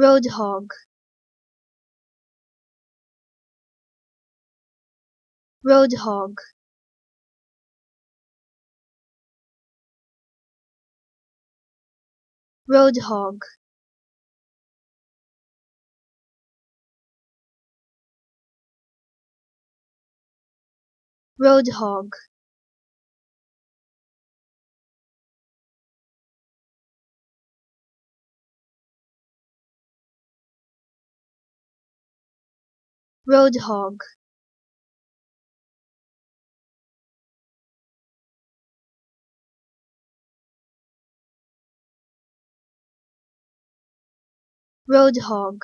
Roadhog. Roadhog. Roadhog. Roadhog Roadhog. Roadhog